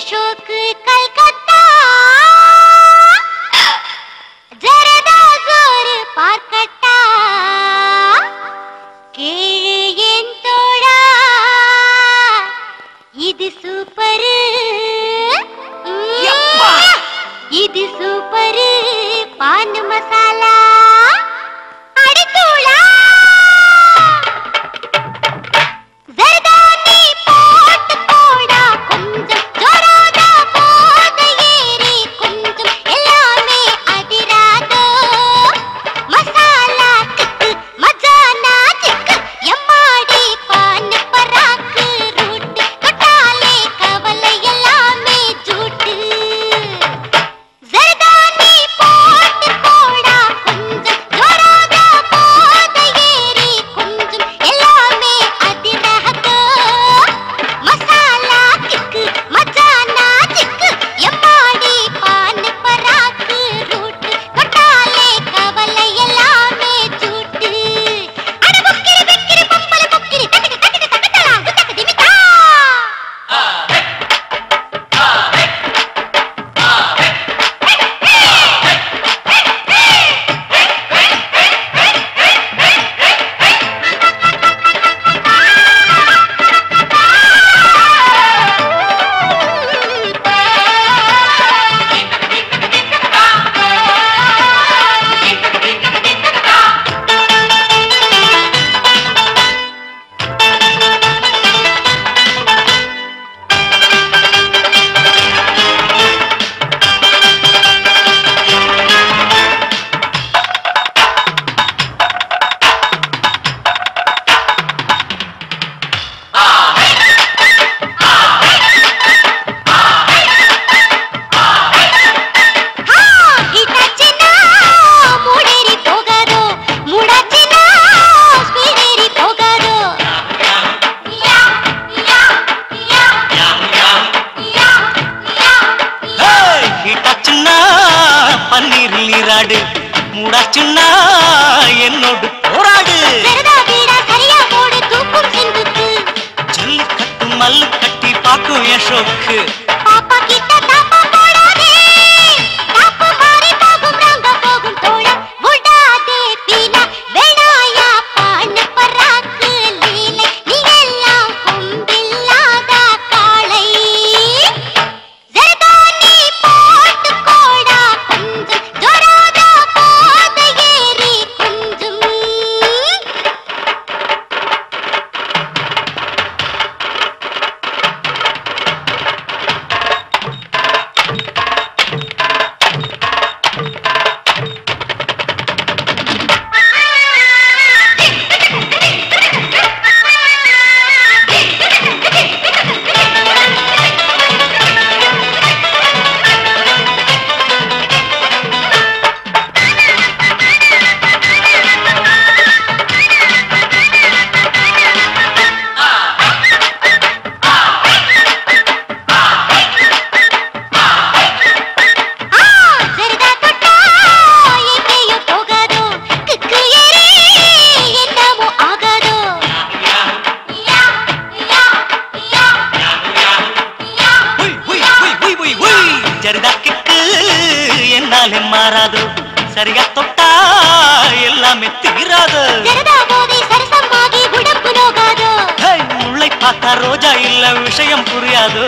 अशोक कलकत्ता। जरदा जोर பார்க்கட்டா கேளு என் தோழா இது சூப்பர் இது சூப்பர் பாண்டு மசாலா நாடு முடாச்சுன்னா என்னோடு போராடு. ஜல்லிக்கட்டு மல்லு தொட்டாலே மாறாது. சரியா தொட்டா எல்லாமே தீராது. முல்லை பார்த்தா ரோஜா இல்ல விஷயம் புரியாது.